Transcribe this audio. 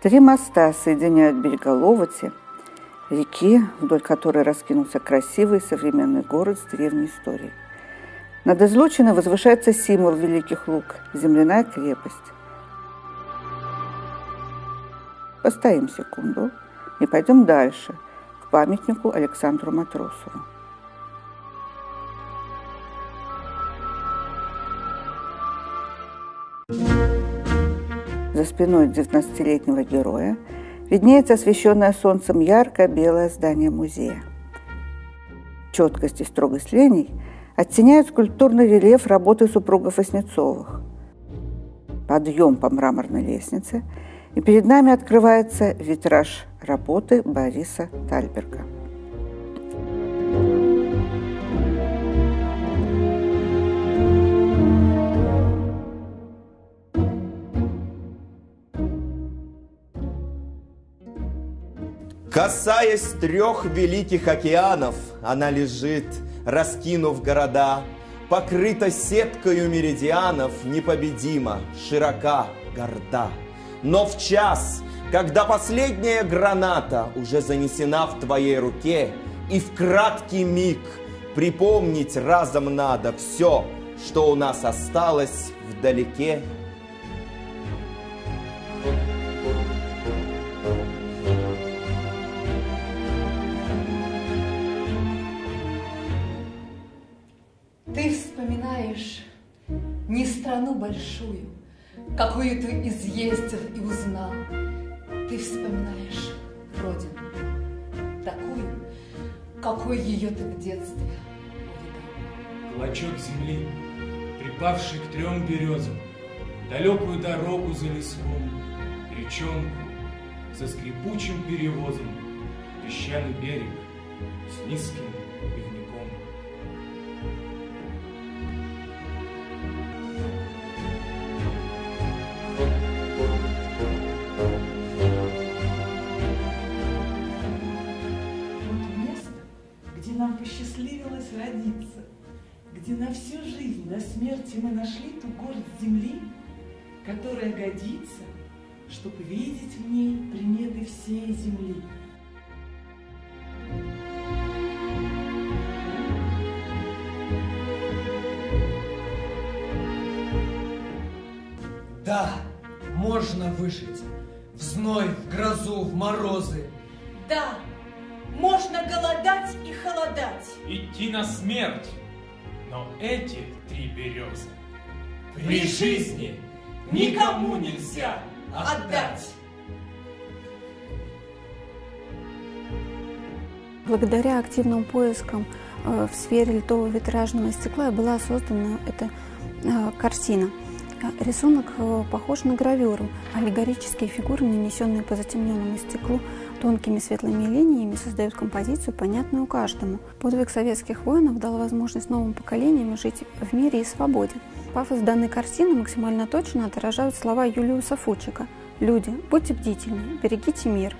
Три моста соединяют берега Ловати, реки, вдоль которой раскинулся красивый современный город с древней историей. Над излучиной возвышается символ Великих Луг – земляная крепость. Постоим секунду и пойдем дальше, к памятнику Александру Матросову. За спиной 19-летнего героя виднеется освещенное солнцем яркое белое здание музея. Четкость и строгость линий оттеняют скульптурный рельеф работы супругов Васнецовых. Подъем по мраморной лестнице, и перед нами открывается витраж работы Бориса Тальберга. Касаясь трех великих океанов, она лежит, раскинув города, покрыта сеткою меридианов, непобедима, широка, горда. Но в час, когда последняя граната уже занесена в твоей руке, и в краткий миг припомнить разом надо все, что у нас осталось вдалеке страну большую, какую ты изъездил и узнал. Ты вспоминаешь родину, такую, какой ее ты в детстве увидал. Клочок земли, припавший к трем березам, далекую дорогу за леском, речонку со скрипучим перевозом, песчаный берег с низким где на всю жизнь, до смерти мы нашли ту горсть земли, которая годится, чтобы видеть в ней приметы всей Да, можно выжить в зной, в грозу, в морозы. Да, можно голодать и холодать. Идти на смерть но эти три березы при жизни никому нельзя отдать. Благодаря активным поискам э, в сфере литого витражного стекла была создана эта э, картина. Рисунок э, похож на гравюру. Аллегорические фигуры, нанесенные по затемненному стеклу, тонкими светлыми линиями создают композицию, понятную каждому. Подвиг советских воинов дал возможность новым поколениям жить в мире и свободе. Пафос данной картины максимально точно отражают слова Юлиуса Фучика. «Люди, будьте бдительны, берегите мир,